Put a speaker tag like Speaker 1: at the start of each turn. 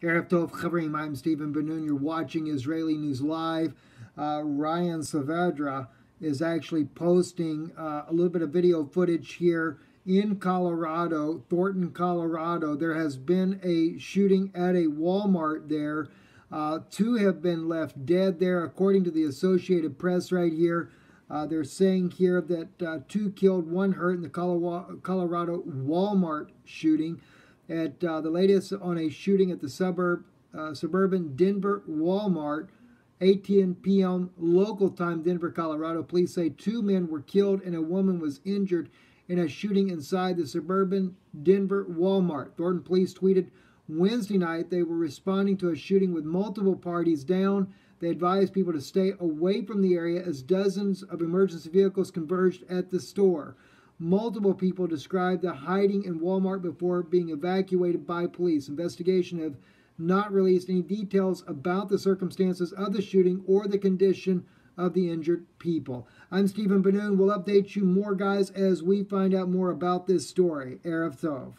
Speaker 1: Erev Tov I'm Steven Ben-Noon. You're watching Israeli News Live. Uh, Ryan Saavedra is actually posting uh, a little bit of video footage here in Colorado, Thornton, Colorado. There has been a shooting at a Walmart there. Uh, two have been left dead there, according to the Associated Press right here. Uh, they're saying here that uh, two killed, one hurt in the Colorado Walmart shooting at uh, the latest on a shooting at the suburb uh, suburban Denver Walmart. 18 p.m. local time, Denver, Colorado. Police say two men were killed and a woman was injured in a shooting inside the suburban Denver Walmart. Thornton police tweeted Wednesday night they were responding to a shooting with multiple parties down. They advised people to stay away from the area as dozens of emergency vehicles converged at the store. Multiple people described the hiding in Walmart before being evacuated by police. Investigation have not released any details about the circumstances of the shooting or the condition of the injured people. I'm Steven Ben-Noon. We'll update you more, guys, as we find out more about this story. Erev Tov.